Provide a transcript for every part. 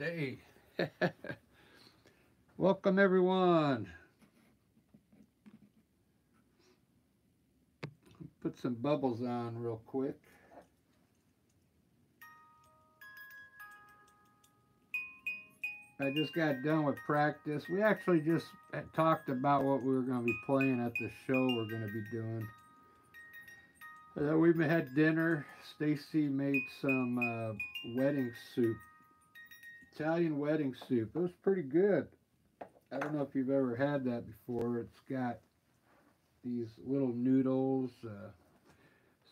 day. Welcome everyone. Put some bubbles on real quick. I just got done with practice. We actually just talked about what we were going to be playing at the show we're going to be doing. Uh, we had dinner. Stacy made some uh, wedding soup, Italian wedding soup. It was pretty good. I don't know if you've ever had that before. It's got these little noodles, uh,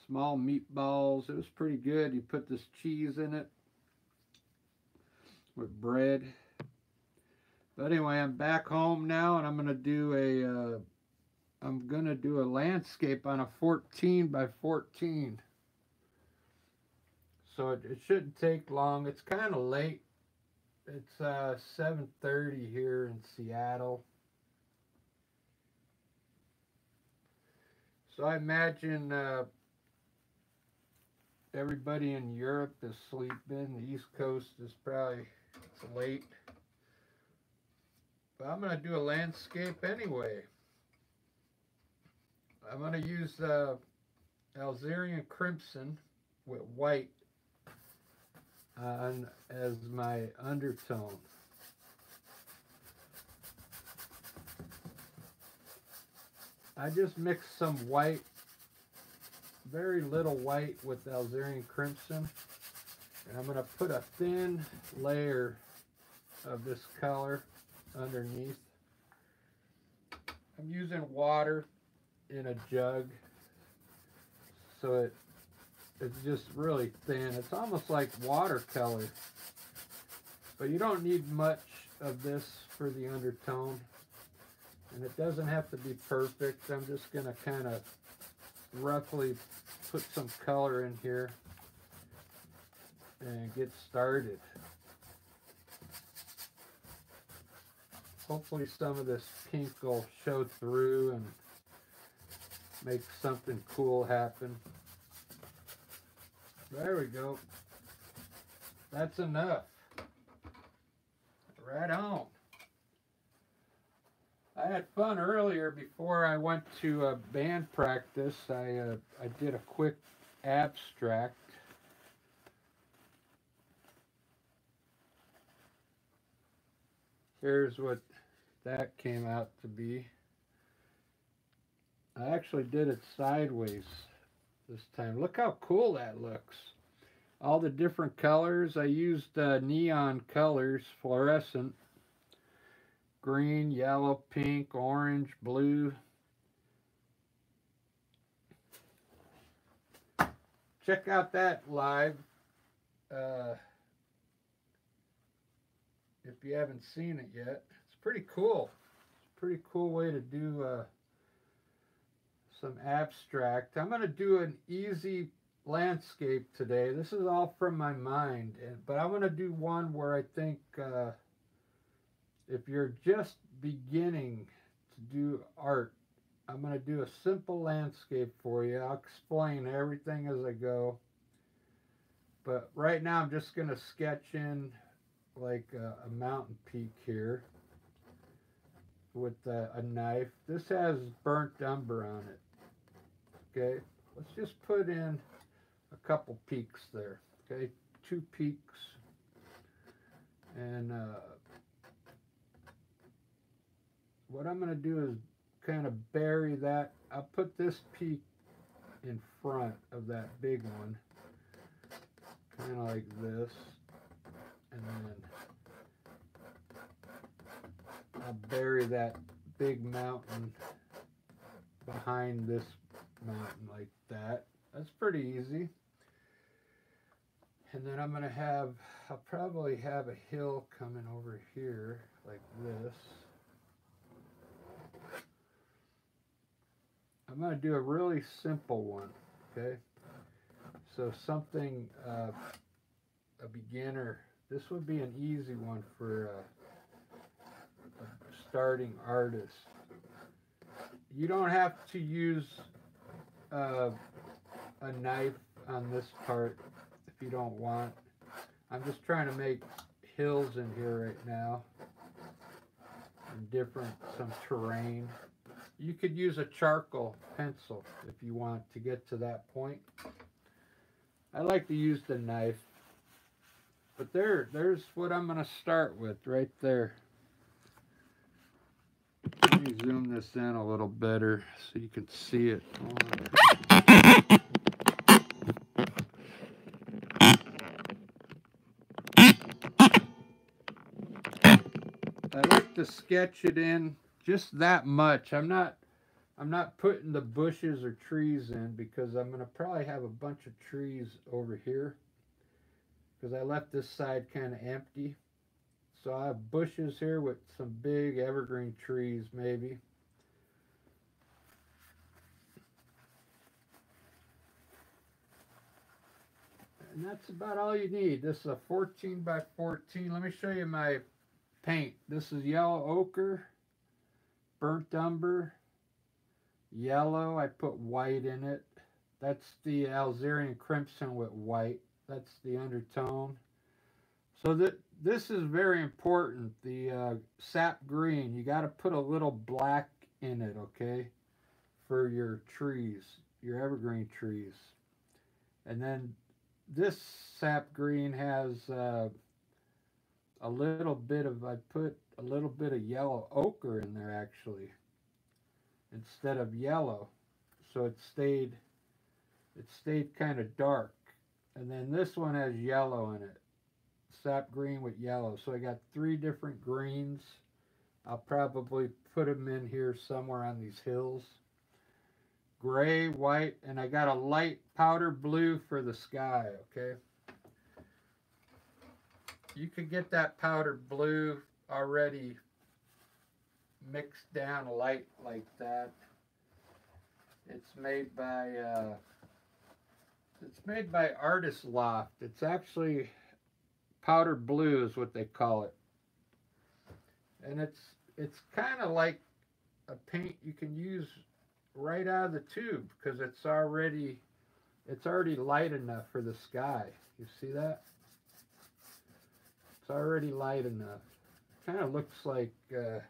small meatballs. It was pretty good. You put this cheese in it with bread. But anyway, I'm back home now and I'm going to do a, uh, I'm going to do a landscape on a 14 by 14. So it, it shouldn't take long. It's kind of late. It's uh, 7.30 here in Seattle. So I imagine uh, everybody in Europe is sleeping. The East Coast is probably late. But I'm going to do a landscape anyway. I'm going to use uh, Alizarin Crimson with white on as my undertone. I just mixed some white, very little white with Alizarin Crimson. And I'm going to put a thin layer of this color underneath. I'm using water in a jug so it it's just really thin. It's almost like watercolor. But you don't need much of this for the undertone. And it doesn't have to be perfect. I'm just going to kind of roughly put some color in here and get started. hopefully some of this pink will show through and make something cool happen. There we go. That's enough. Right on. I had fun earlier before I went to a band practice. I uh, I did a quick abstract. Here's what that came out to be. I actually did it sideways this time. Look how cool that looks. All the different colors. I used uh, neon colors, fluorescent. Green, yellow, pink, orange, blue. Check out that live. Uh, if you haven't seen it yet It's pretty cool. It's pretty cool way to do uh, some abstract. I'm going to do an easy landscape today. This is all from my mind, but I'm going to do one where I think uh, if you're just beginning to do art, I'm going to do a simple landscape for you. I'll explain everything as I go. But right now I'm just going to sketch in like a, a mountain peak here with a, a knife. This has burnt umber on it. Okay, let's just put in a couple peaks there. Okay, two peaks. And uh, what I'm going to do is kind of bury that. I'll put this peak in front of that big one. Kind of like this. And then I'll bury that big mountain behind this mountain like that. That's pretty easy. And then I'm going to have, I'll probably have a hill coming over here like this. I'm going to do a really simple one, okay? So something, uh, a beginner, this would be an easy one for a starting artist. You don't have to use uh, a knife on this part if you don't want. I'm just trying to make hills in here right now. And different, some terrain. You could use a charcoal pencil if you want to get to that point. I like to use the knife. But there, there's what I'm going to start with right there. Let me zoom this in a little better so you can see it. I like to sketch it in just that much. I'm not I'm not putting the bushes or trees in because I'm going to probably have a bunch of trees over here because I left this side kind of empty. So I have bushes here with some big evergreen trees maybe. And that's about all you need. This is a 14 by 14. Let me show you my paint. This is yellow ochre, burnt umber, yellow. I put white in it. That's the Alizarin crimson with white. That's the undertone. So that this is very important. The uh, sap green, you got to put a little black in it, okay, for your trees, your evergreen trees. And then this sap green has uh, a little bit of, I put a little bit of yellow ochre in there actually, instead of yellow. So it stayed, it stayed kind of dark. And then this one has yellow in it sap green with yellow. So I got three different greens. I'll probably put them in here somewhere on these hills. Gray, white, and I got a light powder blue for the sky, okay? You could get that powder blue already mixed down light like that. It's made by uh, it's made by Artist Loft. It's actually powder blue is what they call it. And it's it's kind of like a paint you can use right out of the tube because it's already it's already light enough for the sky. You see that? It's already light enough. Kind of looks like uh,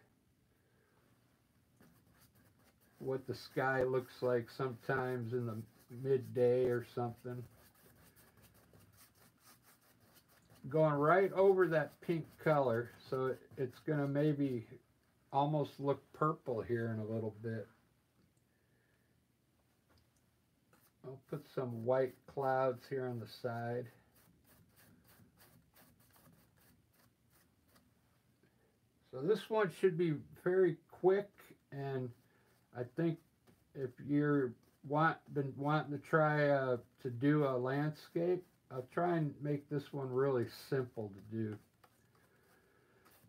what the sky looks like sometimes in the midday or something going right over that pink color so it, it's going to maybe almost look purple here in a little bit. I'll put some white clouds here on the side. So this one should be very quick and I think if you're want been wanting to try uh, to do a landscape I'll try and make this one really simple to do.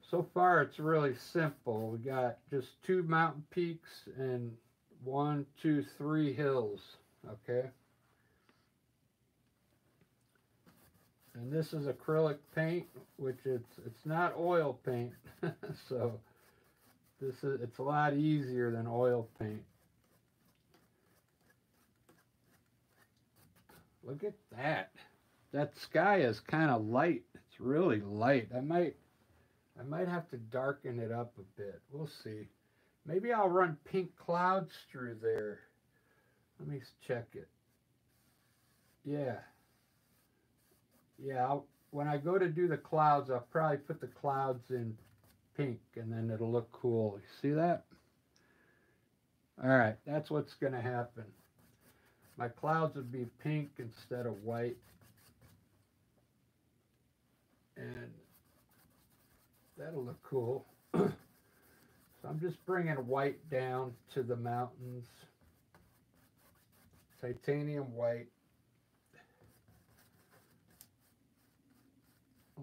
So far it's really simple. We got just two mountain peaks and one, two, three hills, okay? And this is acrylic paint, which it's it's not oil paint, so this is it's a lot easier than oil paint. Look at that that sky is kind of light. It's really light. I might I might have to darken it up a bit. We'll see. Maybe I'll run pink clouds through there. Let me check it. Yeah. Yeah, I'll, when I go to do the clouds, I'll probably put the clouds in pink and then it'll look cool. You see that? All right, that's what's going to happen. My clouds would be pink instead of white and that'll look cool. so I'm just bringing white down to the mountains. Titanium white.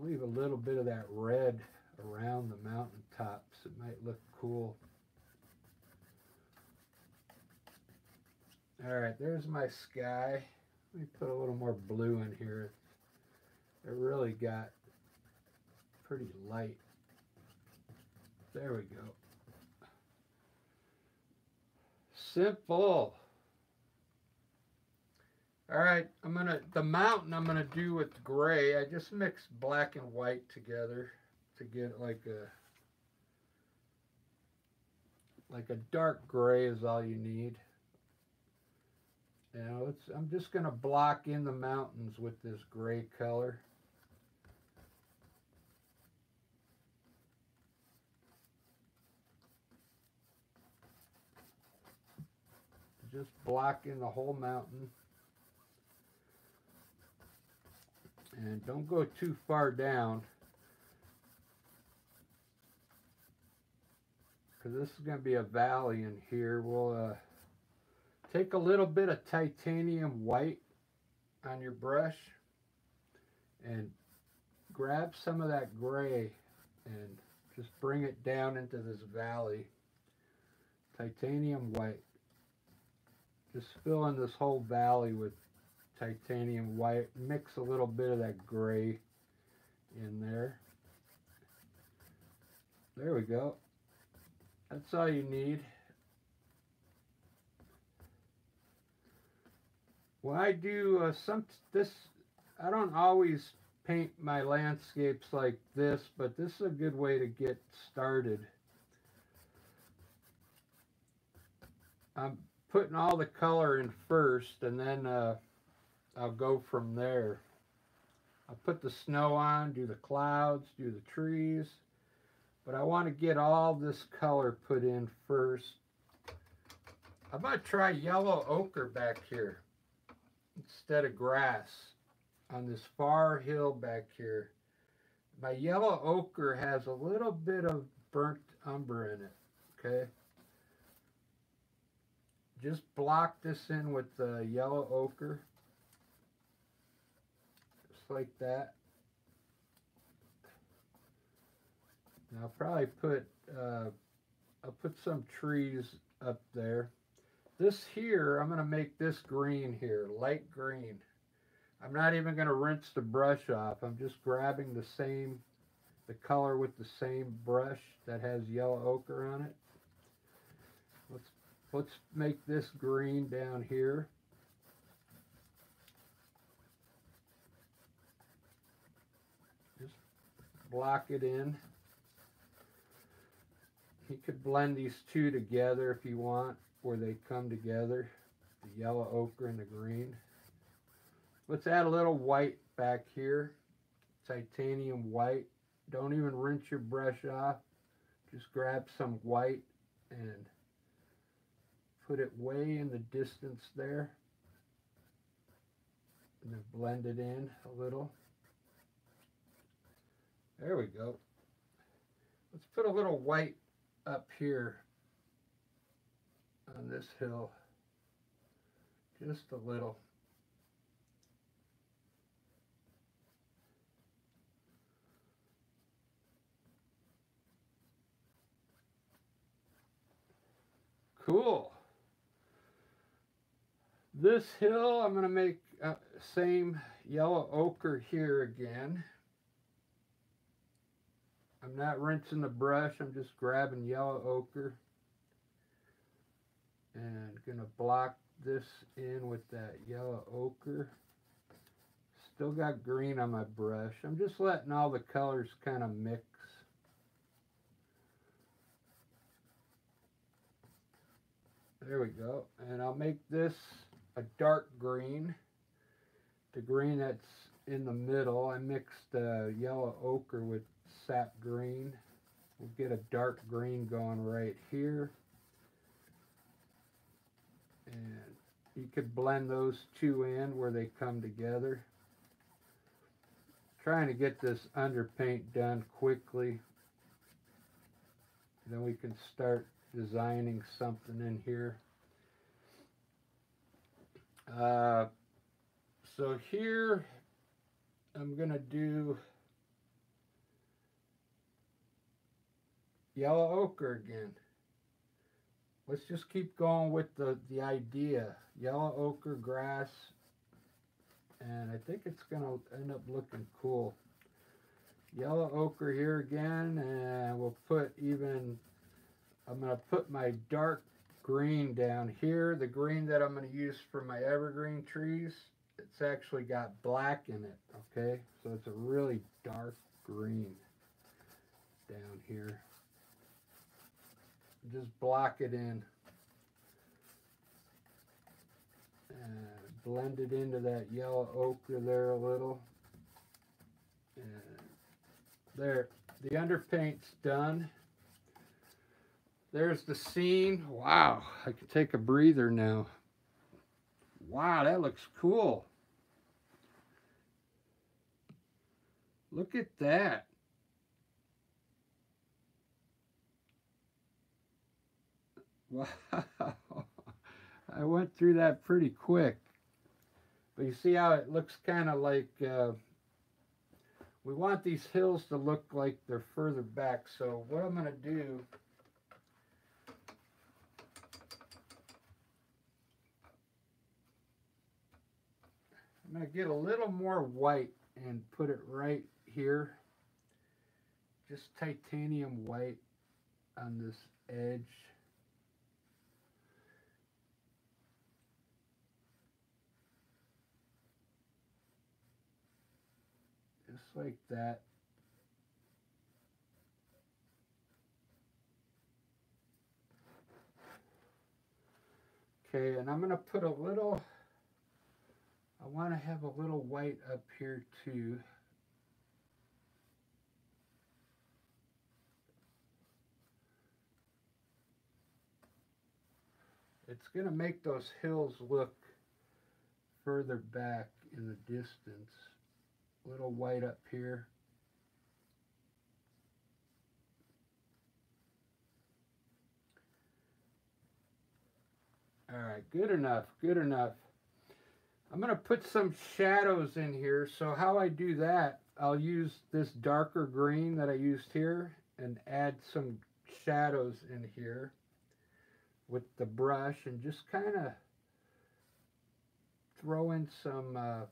Leave a little bit of that red around the mountain tops. It might look cool. All right, there's my sky. Let me put a little more blue in here. It really got pretty light. There we go. Simple. All right, I'm gonna, the mountain I'm gonna do with gray. I just mix black and white together to get like a, like a dark gray is all you need. Now, it's, I'm just gonna block in the mountains with this gray color. Just block in the whole mountain. And don't go too far down. Because this is going to be a valley in here. We'll uh, take a little bit of titanium white on your brush and grab some of that gray and just bring it down into this valley. Titanium white. Just fill in this whole valley with titanium white. Mix a little bit of that gray in there. There we go. That's all you need. When I do uh, some this, I don't always paint my landscapes like this, but this is a good way to get started. I'm putting all the color in first, and then uh, I'll go from there. I'll put the snow on, do the clouds, do the trees. But I want to get all this color put in first. I might try yellow ochre back here instead of grass on this far hill back here. My yellow ochre has a little bit of burnt umber in it, okay? Just block this in with the yellow ochre Just like that. And I'll probably put, uh, I'll put some trees up there. This here, I'm going to make this green here, light green. I'm not even going to rinse the brush off. I'm just grabbing the same, the color with the same brush that has yellow ochre on it. Let's, make this green down here. Just block it in. You could blend these two together if you want, where they come together, the yellow ochre and the green. Let's add a little white back here, titanium white. Don't even rinse your brush off. Just grab some white and put it way in the distance there. And then blend it in a little. There we go. Let's put a little white up here on this hill. Just a little. Cool. This hill, I'm going to make uh, same yellow ochre here again. I'm not rinsing the brush, I'm just grabbing yellow ochre and gonna block this in with that yellow ochre. Still got green on my brush. I'm just letting all the colors kind of mix. There we go. And I'll make this a dark green. The green that's in the middle, I mixed uh, yellow ochre with sap green. We'll get a dark green going right here. And you could blend those two in where they come together. Trying to get this underpaint done quickly. Then we can start designing something in here. Uh, so here I'm going to do Yellow ochre again. Let's just keep going with the, the idea. Yellow ochre grass. And I think it's going to end up looking cool. Yellow ochre here again. And we'll put even, I'm going to put my dark green down here. The green that I'm going to use for my evergreen trees. it's actually got black in it, okay? So it's a really dark green down here. Just block it in. And blend it into that yellow ochre there a little. And there, the underpaint's done. There's the scene. Wow, I can take a breather now. Wow, that looks cool. Look at that. Wow. I went through that pretty quick. But you see how it looks kind of like, uh, we want these hills to look like they're further back. So what I'm going to do, I'm going to get a little more white and put it right here. Just titanium white on this edge. Just like that. Okay, and I'm going to put a little I want to have a little white up here too. It's going to make those hills look further back in the distance. A little white up here. All right, good enough, good enough. I'm going to put some shadows in here. So how I do that, I'll use this darker green that I used here and add some shadows in here with the brush and just kind of throw in some uh,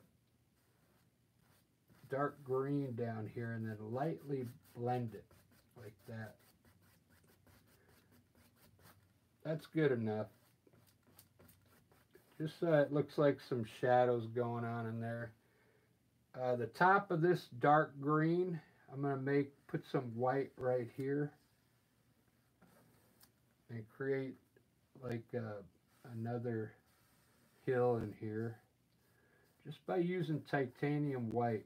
dark green down here and then lightly blend it like that. That's good enough just so it looks like some shadows going on in there. Uh, the top of this dark green, I'm going to make put some white right here and create like uh, another hill in here just by using titanium white.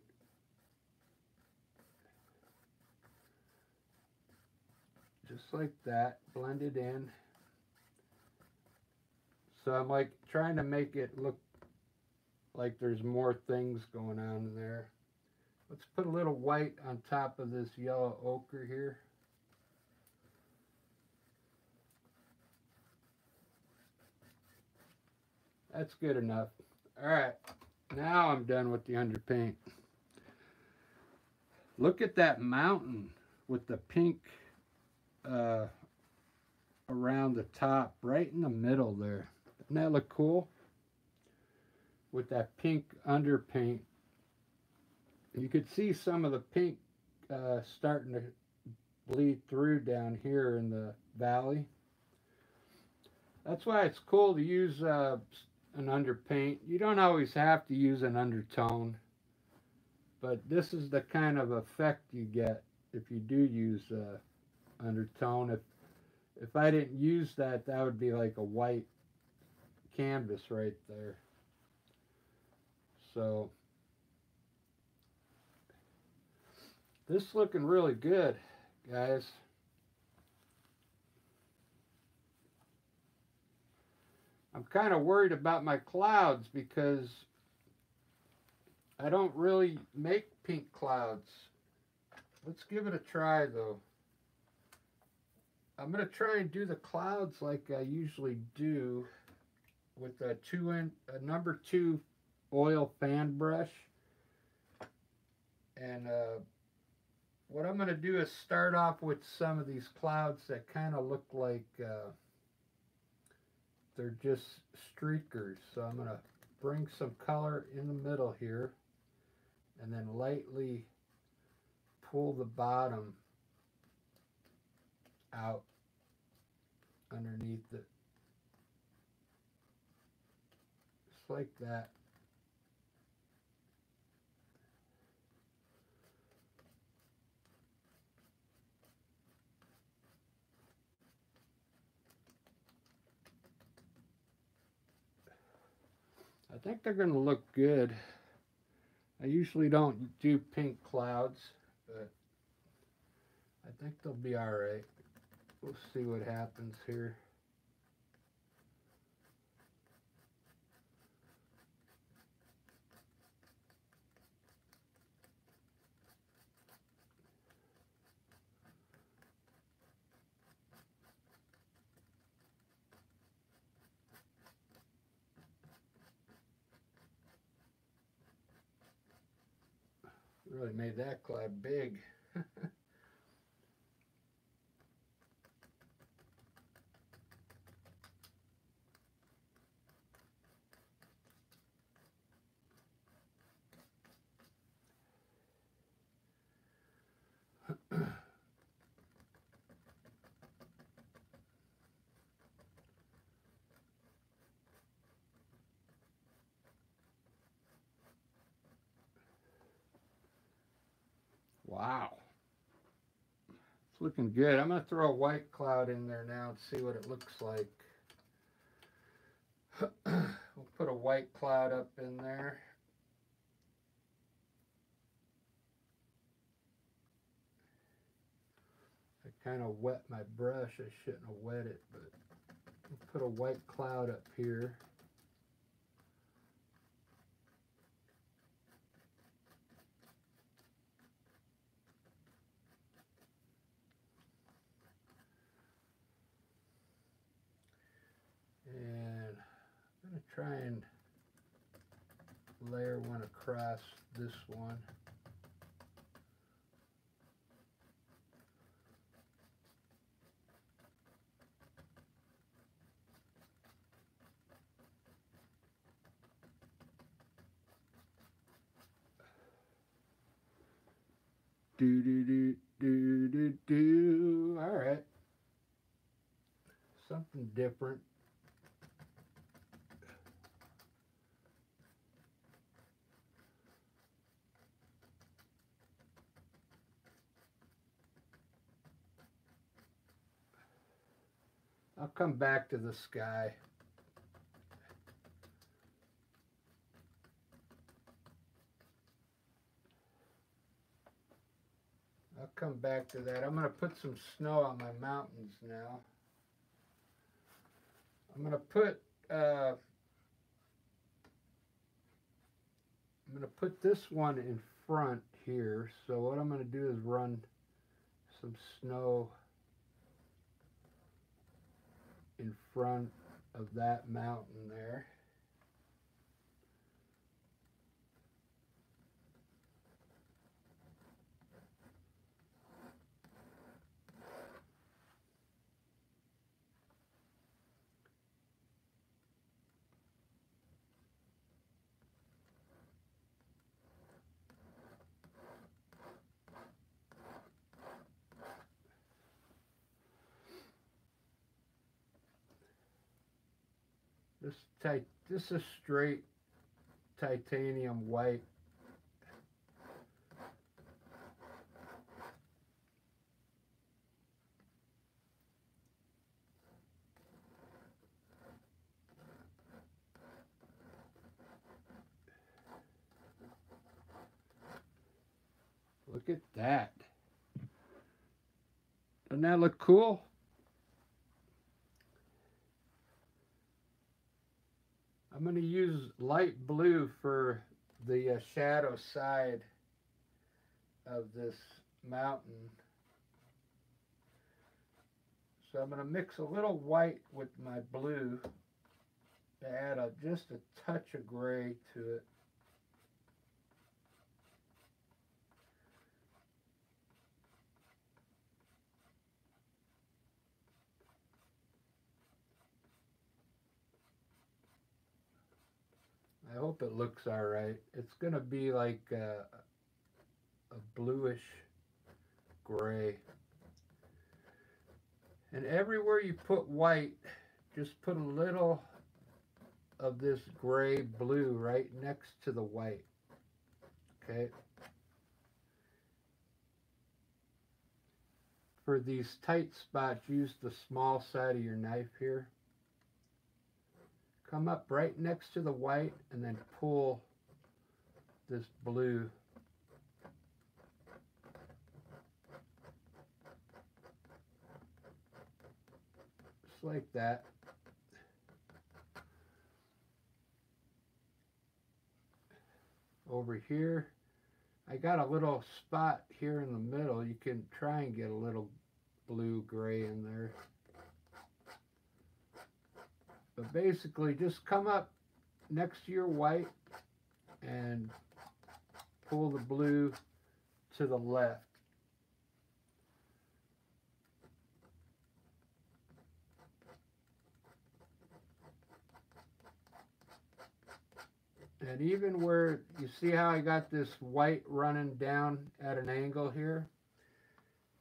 Just like that, blend it in. So I'm like trying to make it look like there's more things going on in there. Let's put a little white on top of this yellow ochre here. That's good enough. All right, now I'm done with the underpaint. Look at that mountain with the pink uh, around the top, right in the middle there. That look cool? With that pink underpaint. You could see some of the pink uh, starting to bleed through down here in the valley. That's why it's cool to use uh, an underpaint. You don't always have to use an undertone. But this is the kind of effect you get if you do use uh, undertone. If if I didn't use that, that would be like a white canvas right there. So this looking really good, guys. I'm kind of worried about my clouds because I don't really make pink clouds. Let's give it a try though. I'm going to try and do the clouds like I usually do with a two in a number two oil fan brush. And uh, what I'm going to do is start off with some of these clouds that kind of look like uh, they're just streakers. So I'm going to bring some color in the middle here and then lightly pull the bottom out underneath it. like that. I think they're going to look good. I usually don't do pink clouds, but I think they'll be all right. We'll see what happens here. Really made that cloud big. Wow. It's looking good. I'm going to throw a white cloud in there now and see what it looks like. we'll put a white cloud up in there. I kind of wet my brush. I shouldn't have wet it, but we'll put a white cloud up here. And I'm going to try and layer one across this one. Do do do do do do. All right. Something different. I'll come back to the sky. I'll come back to that. I'm going to put some snow on my mountains now. I'm going to put uh, I'm going to put this one in front here. So what I'm going to do is run some snow in front of that mountain there. This is straight titanium white. Look at that. Doesn't that look cool? I'm going to use light blue for the uh, shadow side of this mountain. So I'm going to mix a little white with my blue to add a, just a touch of gray to it. I hope it looks all right. It's going to be like a, a bluish gray. And everywhere you put white, just put a little of this gray blue right next to the white. Okay. For these tight spots, use the small side of your knife here come up right next to the white and then pull this blue. Just like that. Over here I got a little spot here in the middle. You can try and get a little blue gray in there but basically, just come up next to your white and pull the blue to the left. And even where you see how I got this white running down at an angle here,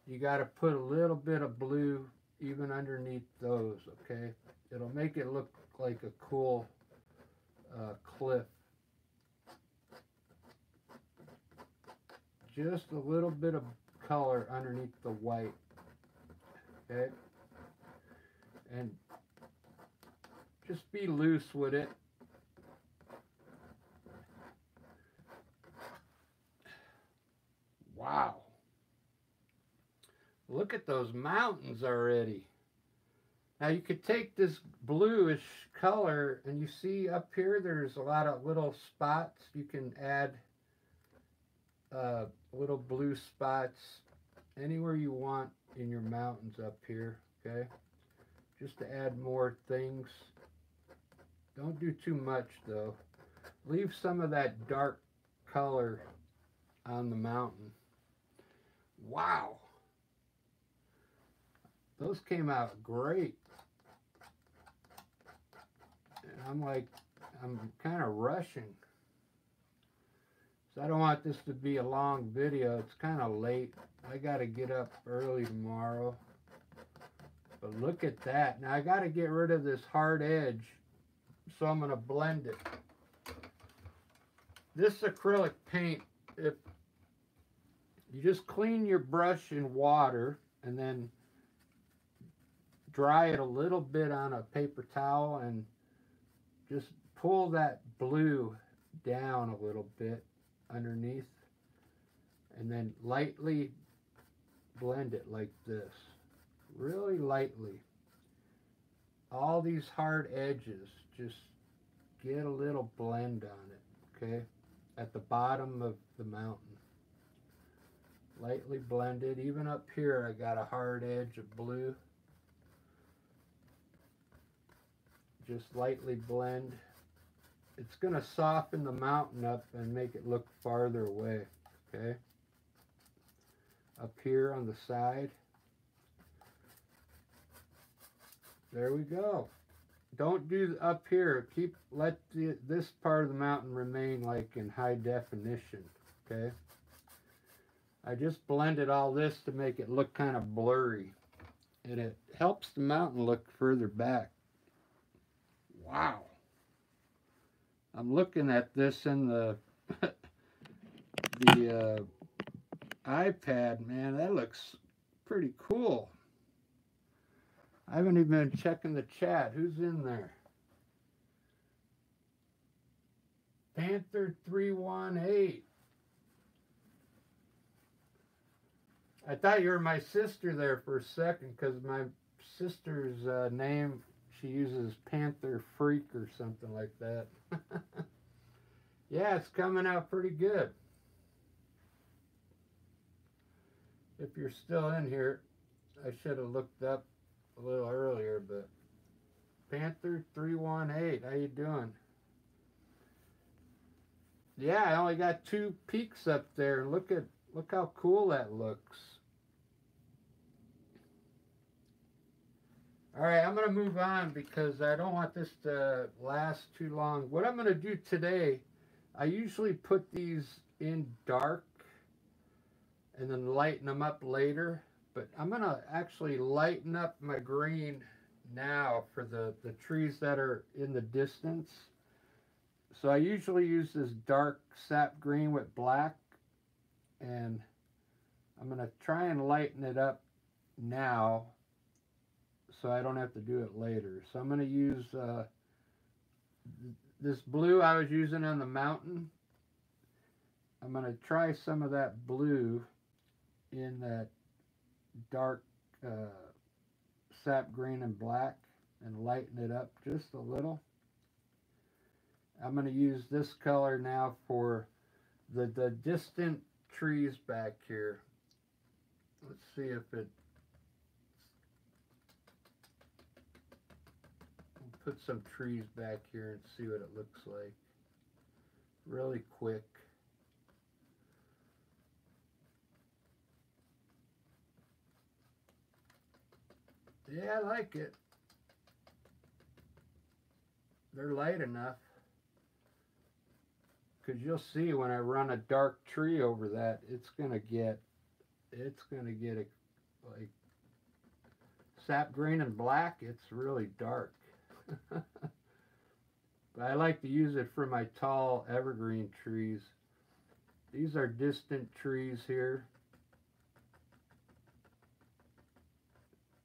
you got to put a little bit of blue even underneath those, okay? It'll make it look like a cool uh, cliff. Just a little bit of color underneath the white. Okay? And just be loose with it. Wow. Look at those mountains already. Now you could take this bluish color and you see up here there's a lot of little spots. You can add uh, little blue spots anywhere you want in your mountains up here, okay? Just to add more things. Don't do too much though. Leave some of that dark color on the mountain. Wow. Those came out great. I'm like, I'm kind of rushing. So I don't want this to be a long video. It's kind of late. I got to get up early tomorrow. But look at that. Now I got to get rid of this hard edge. So I'm going to blend it. This acrylic paint, if you just clean your brush in water and then dry it a little bit on a paper towel and just pull that blue down a little bit underneath and then lightly blend it like this. Really lightly. All these hard edges just get a little blend on it okay? At the bottom of the mountain. Lightly blended even up here I got a hard edge of blue just lightly blend. It's going to soften the mountain up and make it look farther away, okay? Up here on the side. There we go. Don't do up here. Keep let the, this part of the mountain remain like in high definition, okay? I just blended all this to make it look kind of blurry. And it helps the mountain look further back. Wow. I'm looking at this in the the uh, iPad, man. That looks pretty cool. I haven't even been checking the chat. Who's in there? Panther 318. I thought you were my sister there for a second because my sister's uh, name she uses Panther Freak or something like that. yeah, it's coming out pretty good. If you're still in here, I should have looked up a little earlier, but Panther 318, how you doing? Yeah, I only got two peaks up there. Look at look how cool that looks. All right, I'm going to move on because I don't want this to last too long. What I'm going to do today, I usually put these in dark and then lighten them up later. But I'm going to actually lighten up my green now for the, the trees that are in the distance. So I usually use this dark sap green with black. And I'm going to try and lighten it up now so I don't have to do it later. So I'm going to use uh, this blue I was using on the mountain, I'm going to try some of that blue in that dark uh, sap green and black and lighten it up just a little. I'm going to use this color now for the, the distant trees back here. Let's see if it put some trees back here and see what it looks like really quick. Yeah, I like it. They're light enough. Because you'll see when I run a dark tree over that, it's going to get, it's going to get a, like, sap green and black, it's really dark. but I like to use it for my tall evergreen trees. These are distant trees here.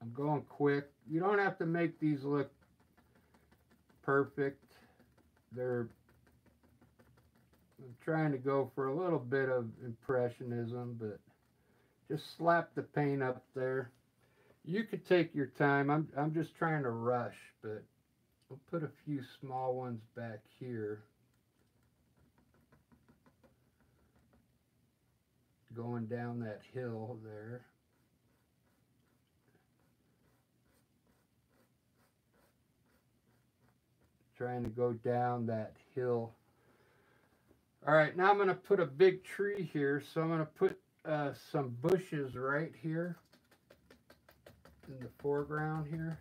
I'm going quick. You don't have to make these look perfect. They're I'm trying to go for a little bit of impressionism, but just slap the paint up there. You could take your time. I'm I'm just trying to rush, but I'll put a few small ones back here. Going down that hill there. trying to go down that hill. All right, now I'm going to put a big tree here. So I'm going to put uh, some bushes right here in the foreground here.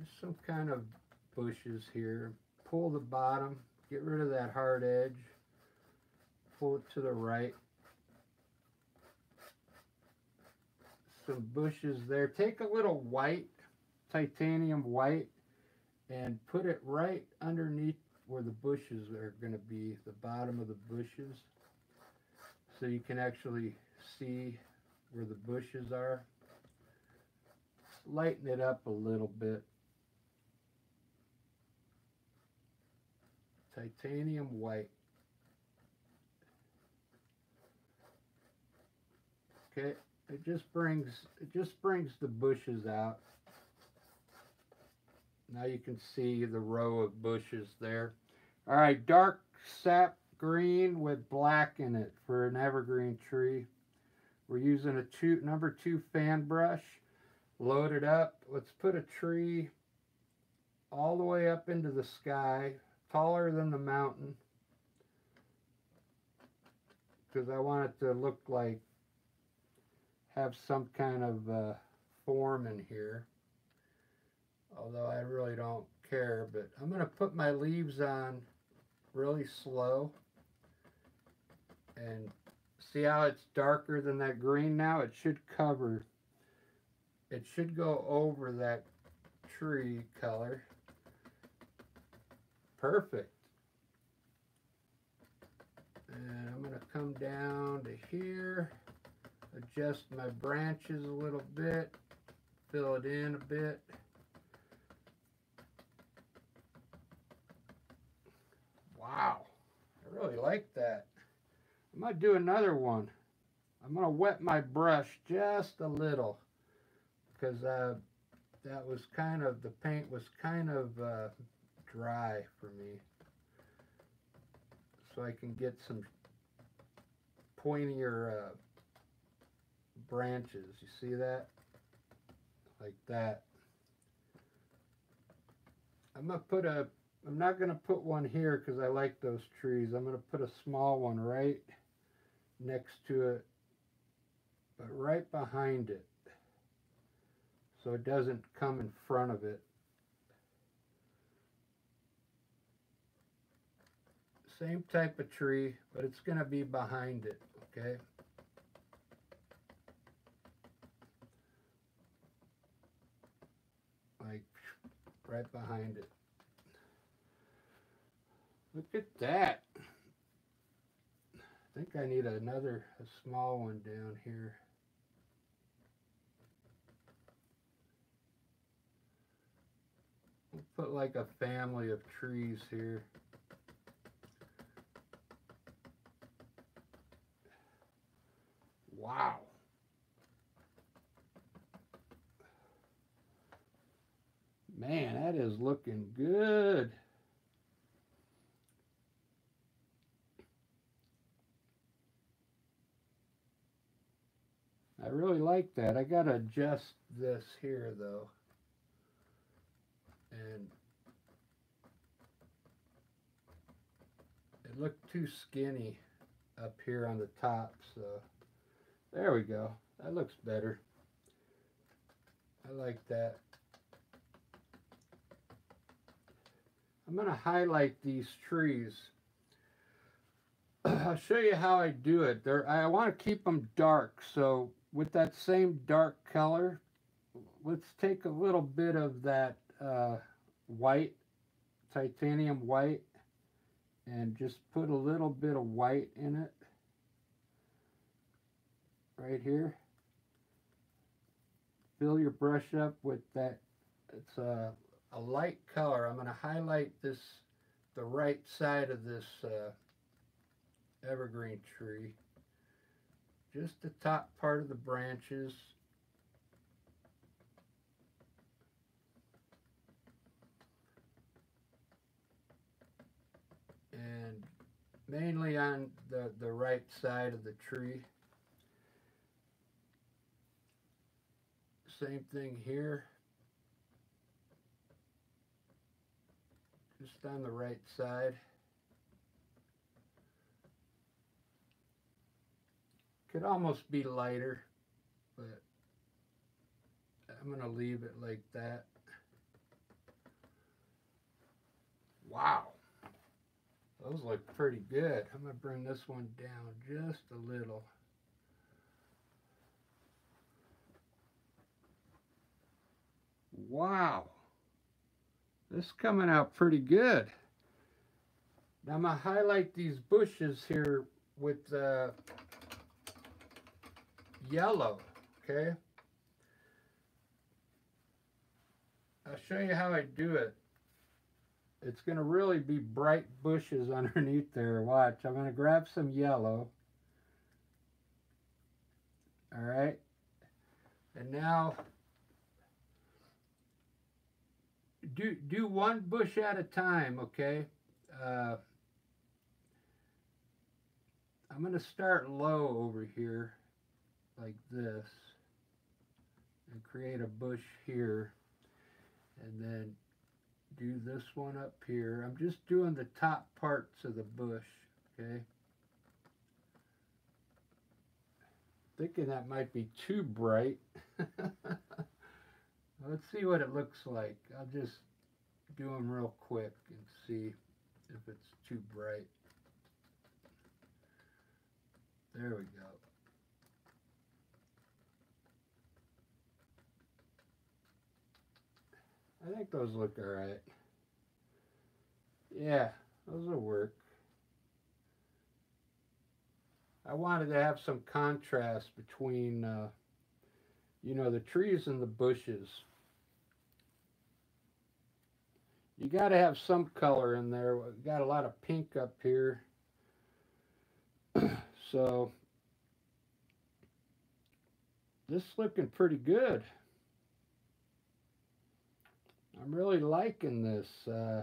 There's some kind of bushes here. Pull the bottom, get rid of that hard edge, pull it to the right. some bushes there. Take a little white, titanium white, and put it right underneath where the bushes are going to be, the bottom of the bushes. So you can actually see where the bushes are. Lighten it up a little bit. Titanium white. Okay, it just brings it just brings the bushes out. Now you can see the row of bushes there. All right, dark sap green with black in it for an evergreen tree. We're using a two, number two fan brush. Load it up. Let's put a tree all the way up into the sky, taller than the mountain. Because I want it to look like have some kind of uh, form in here. Although I really don't care, but I'm going to put my leaves on really slow. And see how it's darker than that green now? It should cover, it should go over that tree color. Perfect. And I'm going to come down to here adjust my branches a little bit, fill it in a bit. Wow, I really like that. Going to do another one. I'm going to wet my brush just a little because uh, that was kind of, the paint was kind of uh, dry for me. So I can get some pointier uh, branches. You see that? Like that. I'm going to put a, I'm not going to put one here because I like those trees. I'm going to put a small one right next to it, but right behind it. So it doesn't come in front of it. Same type of tree, but it's going to be behind it, okay? like right behind it. Look at that. I think I need another a small one down here. put like a family of trees here. Wow. Man, that is looking good. I really like that. I got to adjust this here though. And it looked too skinny up here on the top, so there we go. That looks better. I like that. I'm going to highlight these trees. I'll show you how I do it. There, I want to keep them dark, so with that same dark color, let's take a little bit of that uh, white, titanium white, and just put a little bit of white in it right here. Fill your brush up with that. It's a, a light color. I'm going to highlight this, the right side of this uh, evergreen tree. Just the top part of the branches. And mainly on the, the right side of the tree. Same thing here. Just on the right side. Could almost be lighter, but I'm going to leave it like that. Wow. Those look pretty good. I'm going to bring this one down just a little. Wow. This is coming out pretty good. Now I'm going to highlight these bushes here with uh, yellow, okay? I'll show you how I do it. It's going to really be bright bushes underneath there. Watch, I'm going to grab some yellow. All right. And now do do one bush at a time, okay? Uh, I'm going to start low over here like this and create a bush here and then do this one up here. I'm just doing the top parts of the bush, okay? Thinking that might be too bright. Let's see what it looks like. I'll just do them real quick and see if it's too bright. There we go. I think those look alright. Yeah, those will work. I wanted to have some contrast between, uh, you know, the trees and the bushes. You got to have some color in there. We've got a lot of pink up here. so, this is looking pretty good. I'm really liking this. Uh,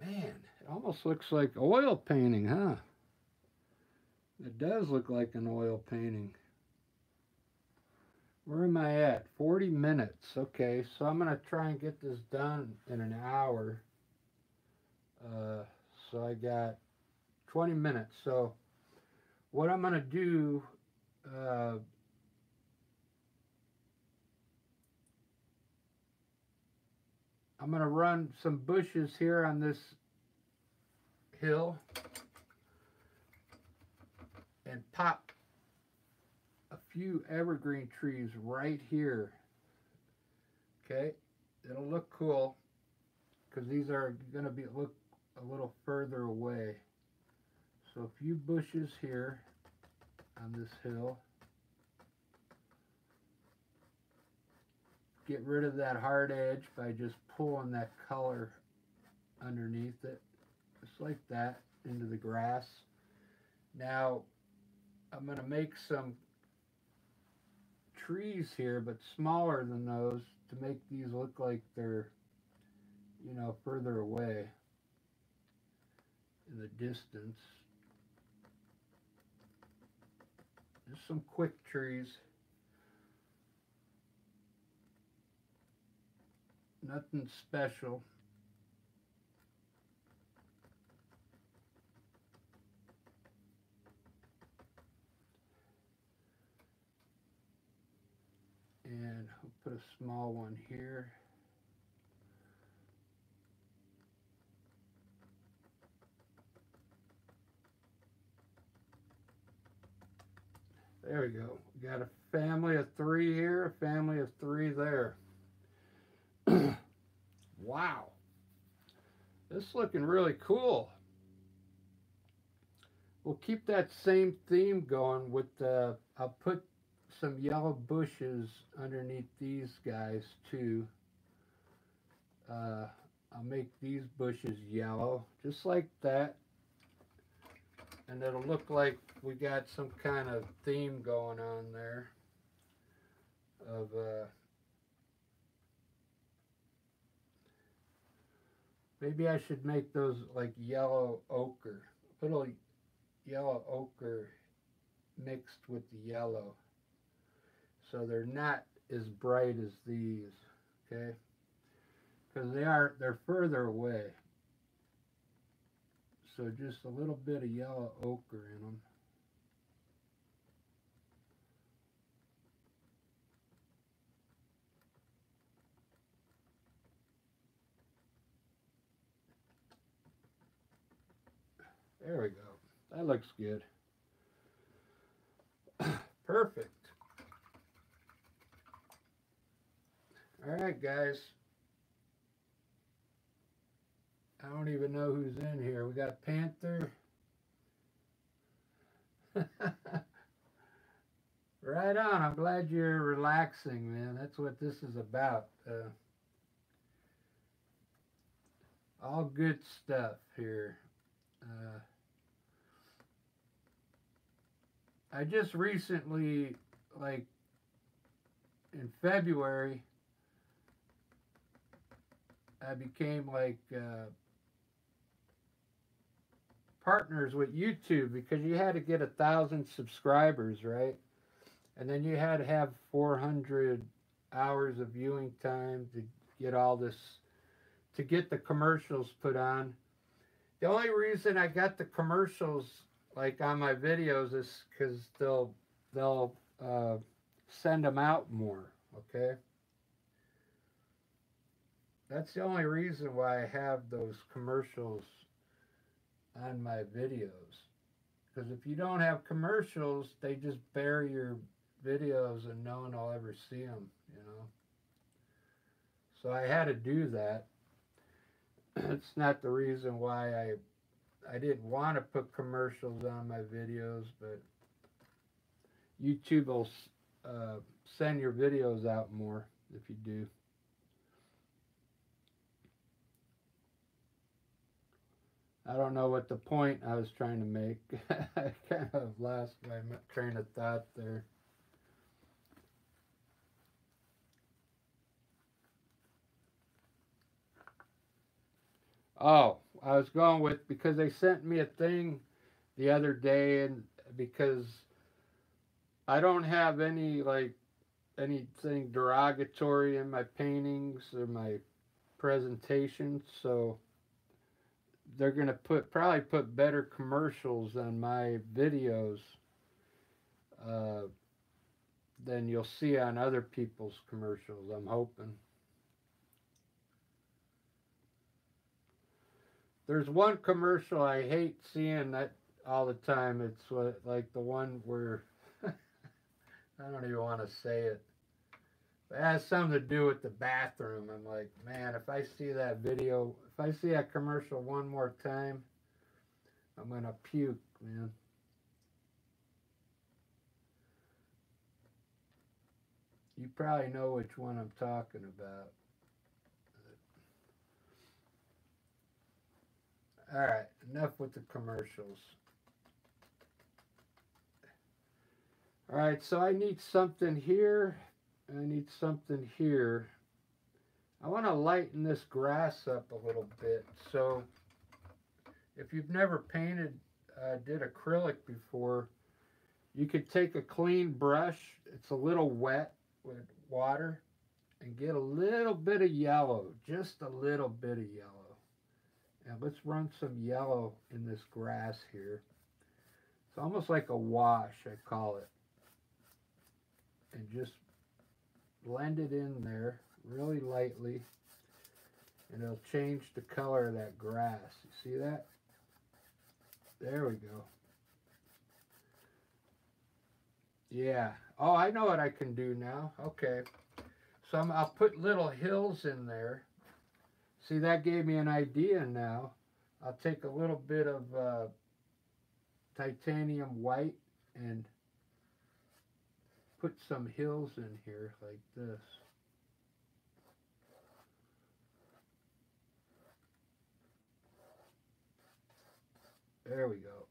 man, it almost looks like oil painting, huh? It does look like an oil painting. Where am I at? 40 minutes. Okay, so I'm going to try and get this done in an hour. Uh, so I got 20 minutes. So what I'm going to do, uh, I'm going to run some bushes here on this hill and pop a few evergreen trees right here. Okay, it'll look cool because these are going to be look a little further away. So a few bushes here on this hill. Get rid of that hard edge by just pulling that color underneath it, just like that, into the grass. Now, I'm going to make some trees here, but smaller than those to make these look like they're, you know, further away in the distance. Just some quick trees. Nothing special. And I'll put a small one here. There we go. We got a family of three here, a family of three there. wow. This is looking really cool. We'll keep that same theme going with the, I'll put some yellow bushes underneath these guys too. Uh, I'll make these bushes yellow, just like that. And it'll look like we got some kind of theme going on there of uh, maybe I should make those like yellow ochre little yellow ochre mixed with the yellow so they're not as bright as these okay because they are they're further away so just a little bit of yellow ochre in them There we go. That looks good. Perfect. All right, guys. I don't even know who's in here. We got a Panther. right on. I'm glad you're relaxing, man. That's what this is about. Uh, all good stuff here. Uh, I just recently, like in February, I became like uh, partners with YouTube because you had to get a thousand subscribers, right? And then you had to have 400 hours of viewing time to get all this, to get the commercials put on. The only reason I got the commercials like on my videos is because they'll they'll uh, send them out more. Okay. That's the only reason why I have those commercials on my videos. Because if you don't have commercials, they just bury your videos and no one will ever see them, you know. So I had to do that. it's not the reason why I I didn't want to put commercials on my videos, but YouTube will uh, send your videos out more if you do. I don't know what the point I was trying to make. I kind of lost my train of thought there. Oh, I was going with because they sent me a thing the other day, and because I don't have any like anything derogatory in my paintings or my presentations, so they're gonna put probably put better commercials on my videos uh, than you'll see on other people's commercials. I'm hoping. There's one commercial I hate seeing that all the time. It's what, like the one where I don't even want to say it. It has something to do with the bathroom. I'm like, man, if I see that video, if I see that commercial one more time, I'm going to puke, man. You probably know which one I'm talking about. All right, enough with the commercials. All right, so I need something here. I need something here. I want to lighten this grass up a little bit. So if you've never painted, uh, did acrylic before, you could take a clean brush. It's a little wet with water and get a little bit of yellow, just a little bit of yellow. And let's run some yellow in this grass here. It's almost like a wash, I call it. And just blend it in there really lightly. And it'll change the color of that grass. You see that? There we go. Yeah. Oh, I know what I can do now. Okay. So i will put little hills in there. See, that gave me an idea now. I'll take a little bit of uh, titanium white and put some hills in here like this. There we go.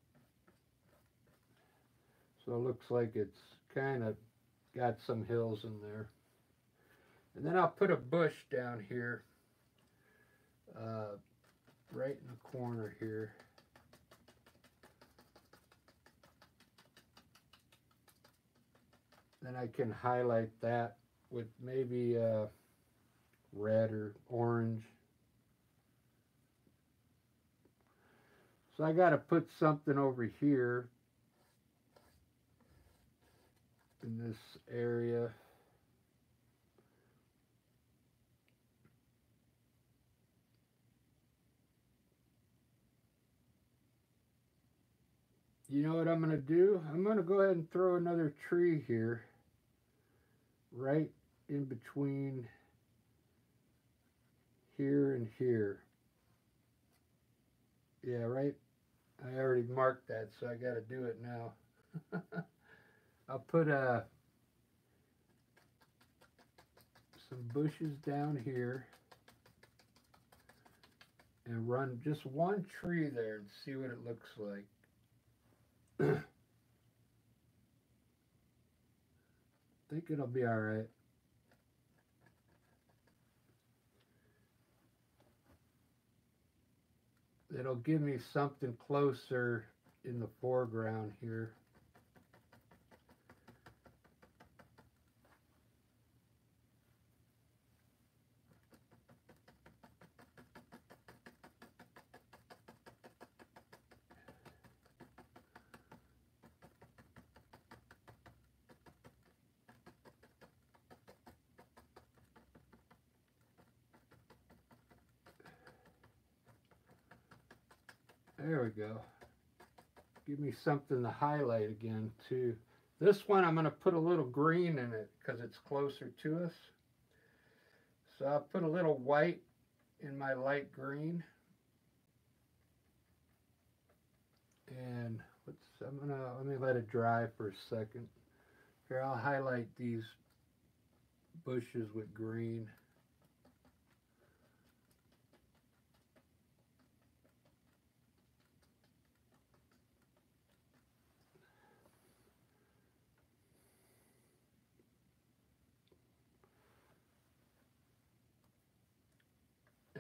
So it looks like it's kind of got some hills in there. And then I'll put a bush down here, uh, right in the corner here. Then I can highlight that with maybe uh, red or orange. I got to put something over here in this area. You know what I'm going to do? I'm going to go ahead and throw another tree here right in between here and here. Yeah, right. I already marked that, so I got to do it now. I'll put uh, some bushes down here and run just one tree there and see what it looks like. think it'll be all right. It'll give me something closer in the foreground here. There we go. Give me something to highlight again too. This one I'm going to put a little green in it because it's closer to us. So I'll put a little white in my light green. And let's, I'm gonna, let me let it dry for a second. Here, I'll highlight these bushes with green.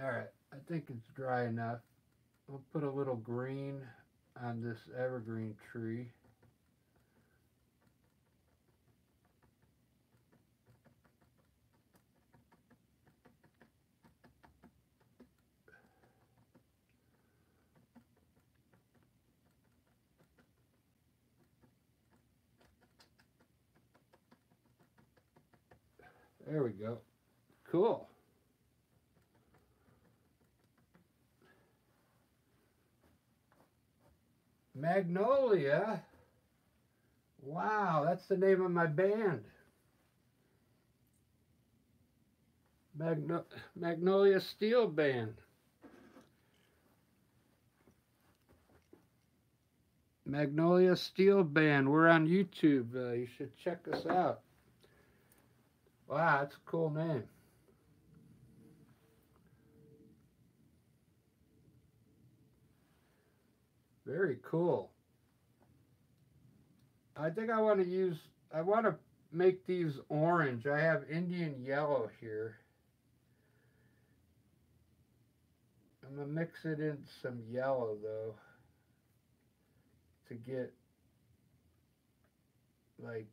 All right, I think it's dry enough. I'll put a little green on this evergreen tree. There we go. Cool. Magnolia. Wow, that's the name of my band. Magno Magnolia Steel Band. Magnolia Steel Band. We're on YouTube. Uh, you should check us out. Wow, that's a cool name. Very cool. I think I want to use, I want to make these orange. I have Indian yellow here. I'm going to mix it in some yellow though to get like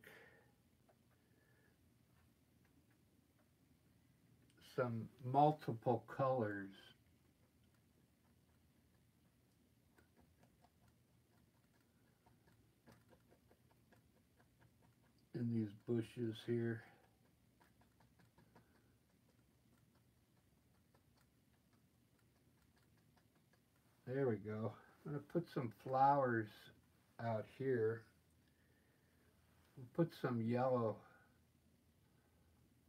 some multiple colors. In these bushes here. There we go. I'm going to put some flowers out here. We'll put some yellow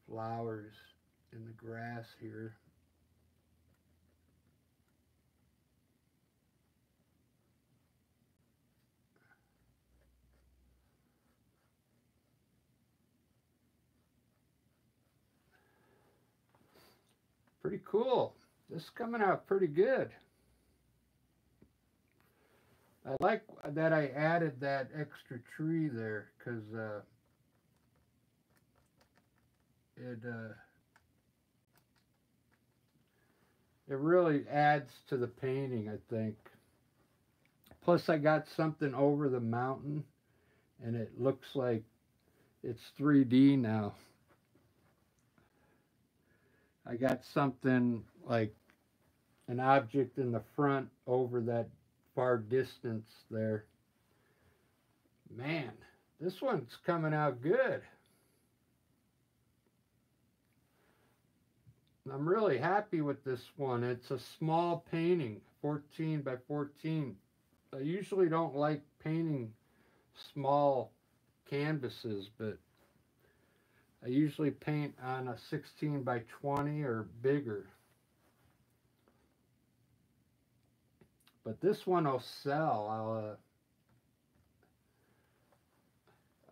flowers in the grass here. Pretty cool. This is coming out pretty good. I like that I added that extra tree there because uh, it uh, it really adds to the painting, I think. Plus, I got something over the mountain, and it looks like it's 3D now. I got something like an object in the front over that far distance there. Man, this one's coming out good. I'm really happy with this one. It's a small painting, 14 by 14. I usually don't like painting small canvases, but I usually paint on a 16 by 20 or bigger. But this one will sell. I'll,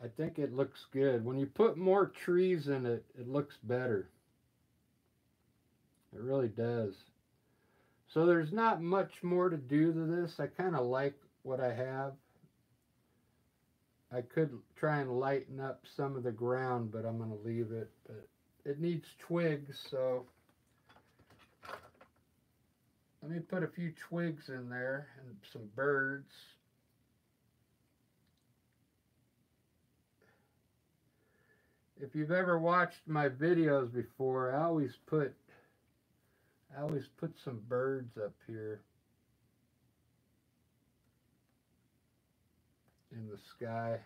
uh, I think it looks good. When you put more trees in it, it looks better. It really does. So there's not much more to do to this. I kind of like what I have. I could try and lighten up some of the ground, but I'm going to leave it. But it needs twigs, so let me put a few twigs in there and some birds. If you've ever watched my videos before, I always put I always put some birds up here. In the sky.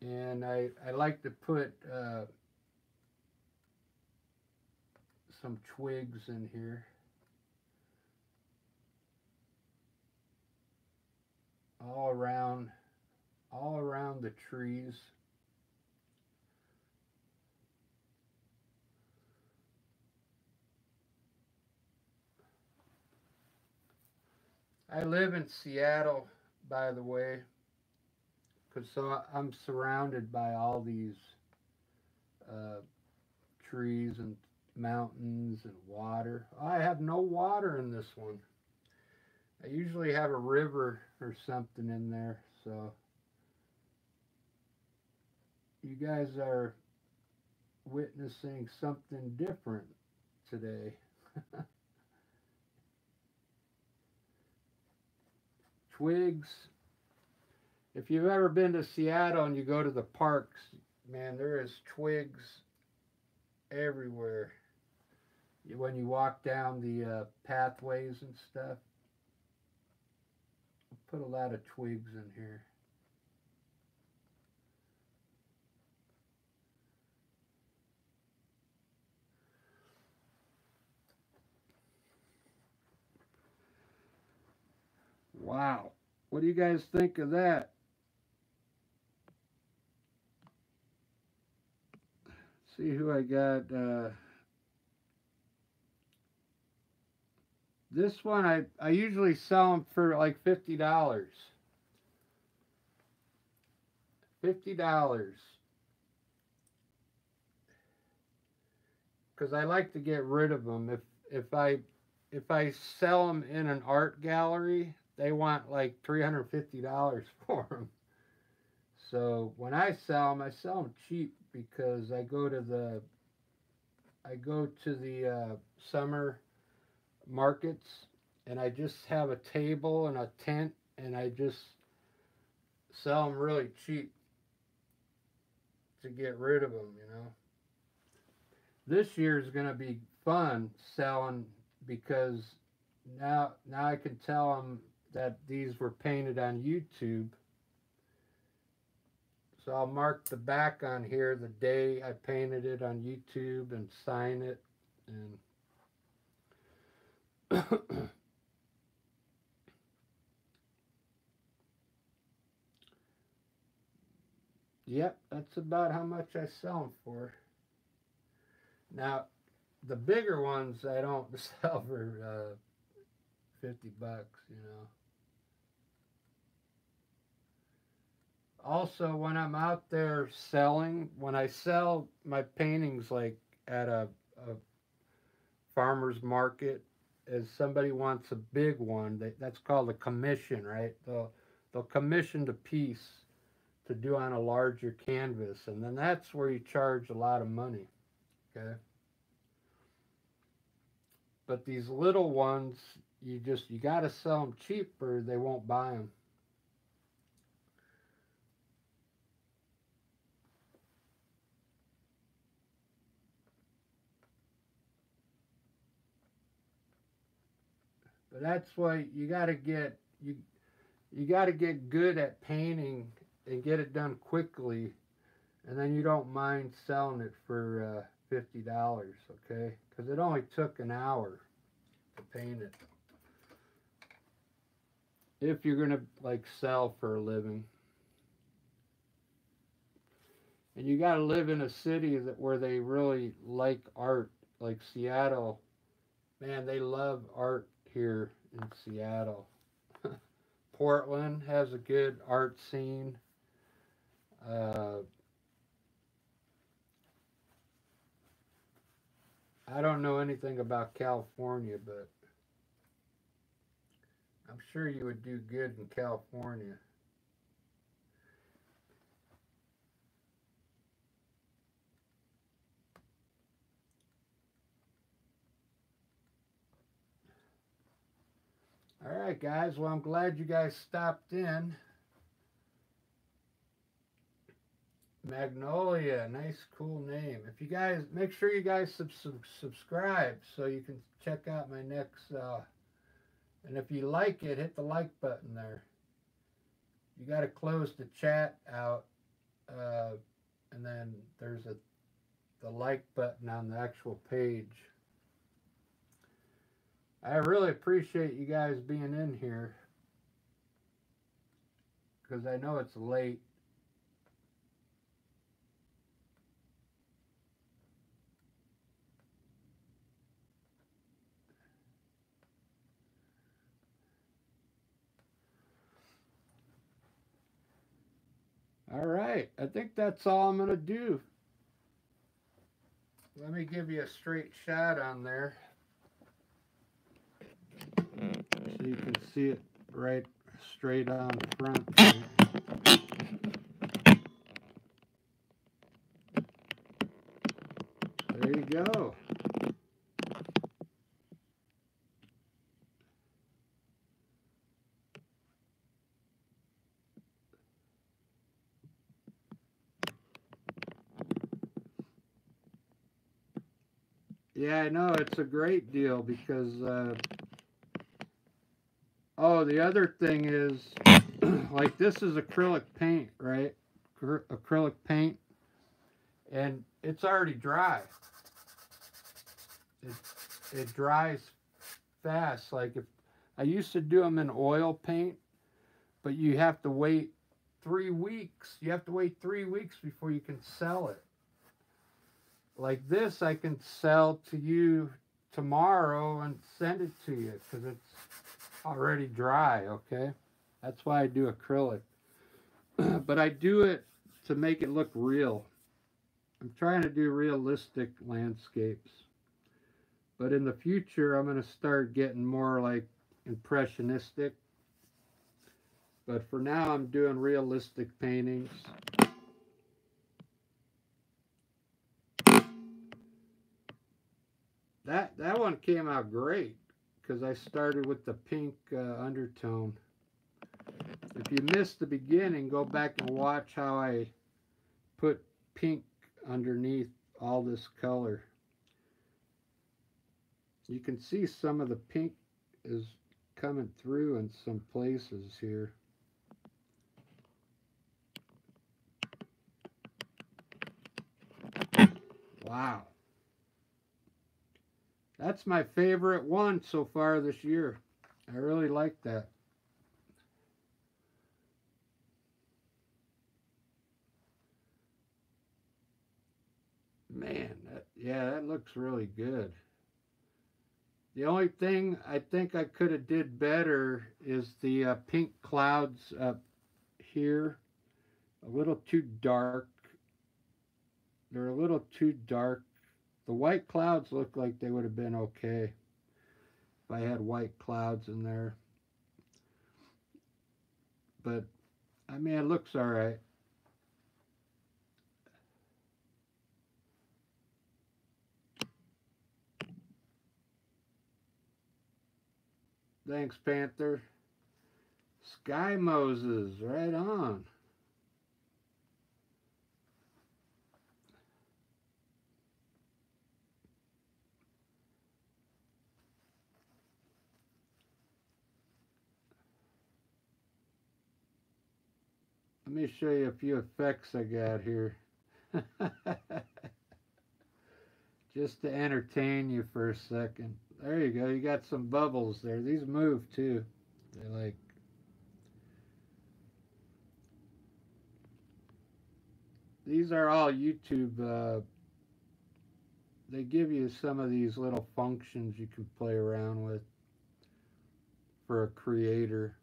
And I, I like to put uh, some twigs in here. All around, all around the trees. I live in Seattle, by the way, because so I'm surrounded by all these uh, trees and mountains and water. I have no water in this one. I usually have a river or something in there, so you guys are witnessing something different today. twigs. If you've ever been to Seattle and you go to the parks, man, there is twigs everywhere. When you walk down the uh, pathways and stuff, put a lot of twigs in here. Wow. What do you guys think of that? See who I got. Uh, This one I I usually sell them for like fifty dollars. Fifty dollars. Because I like to get rid of them. If if I if I sell them in an art gallery, they want like three hundred fifty dollars for them. So when I sell them, I sell them cheap because I go to the I go to the uh, summer markets and I just have a table and a tent and I just sell them really cheap to get rid of them, you know. This year is going to be fun selling because now now I can tell them that these were painted on YouTube. So I'll mark the back on here the day I painted it on YouTube and sign it and yep, that's about how much I sell them for. Now, the bigger ones I don't sell for uh, 50 bucks, you know. Also, when I'm out there selling, when I sell my paintings like at a, a farmer's market, as somebody wants a big one, they, that's called a commission, right? They'll, they'll commission the piece to do on a larger canvas, and then that's where you charge a lot of money, okay? But these little ones, you just, you got to sell them cheaper, they won't buy them. That's why you got to get you you got to get good at painting and get it done quickly, and then you don't mind selling it for uh, fifty dollars, okay? Because it only took an hour to paint it. If you're gonna like sell for a living. And you got to live in a city that where they really like art, like Seattle. Man, they love art here in Seattle. Portland has a good art scene. Uh, I don't know anything about California, but I'm sure you would do good in California. All right, guys. Well, I'm glad you guys stopped in. Magnolia, nice, cool name. If you guys, make sure you guys sub sub subscribe so you can check out my next. Uh, and if you like it, hit the like button there. You got to close the chat out, uh, and then there's a the like button on the actual page. I really appreciate you guys being in here because I know it's late. All right, I think that's all I'm going to do. Let me give you a straight shot on there you can see it right straight on front. There you go. Yeah, I know it's a great deal because uh, Oh, the other thing is, like this is acrylic paint, right? Acrylic paint, and it's already dry. It it dries fast. Like if I used to do them in oil paint, but you have to wait three weeks. You have to wait three weeks before you can sell it. Like this, I can sell to you tomorrow and send it to you because it's already dry, okay? That's why I do acrylic. but I do it to make it look real. I'm trying to do realistic landscapes. But in the future, I'm going to start getting more like impressionistic. But for now, I'm doing realistic paintings. That, that one came out great because I started with the pink uh, undertone. If you missed the beginning, go back and watch how I put pink underneath all this color. You can see some of the pink is coming through in some places here. Wow. That's my favorite one so far this year. I really like that. Man, that, yeah, that looks really good. The only thing I think I could have did better is the uh, pink clouds up here. A little too dark. They're a little too dark. The white clouds look like they would have been okay if I had white clouds in there. But, I mean, it looks all right. Thanks, Panther. Sky Moses, right on. Let me show you a few effects I got here. Just to entertain you for a second. There you go. You got some bubbles there. These move too. They like. These are all YouTube. Uh, they give you some of these little functions you can play around with for a creator.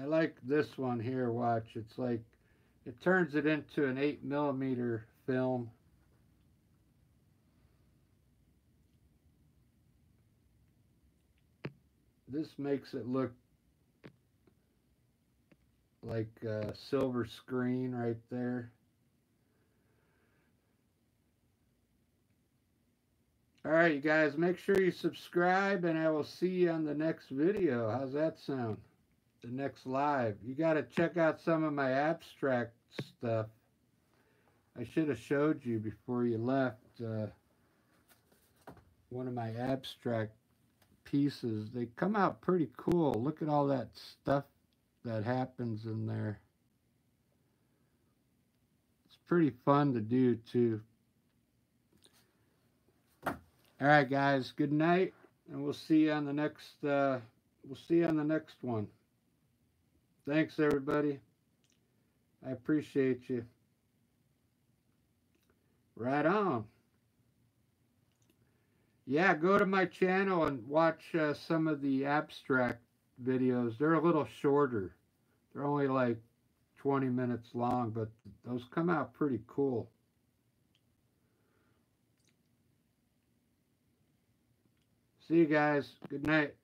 I like this one here. Watch. It's like it turns it into an 8 millimeter film this makes it look like a silver screen right there. Alright, you guys, make sure you subscribe, and I will see you on the next video. How's that sound? The next live. You got to check out some of my abstract stuff. I should have showed you before you left uh, one of my abstract pieces. They come out pretty cool. Look at all that stuff that happens in there. It's pretty fun to do too. All right, guys. Good night, and we'll see you on the next. Uh, we'll see you on the next one. Thanks, everybody. I appreciate you. Right on yeah, go to my channel and watch uh, some of the abstract videos. They're a little shorter. They're only like 20 minutes long, but those come out pretty cool. See you guys. Good night.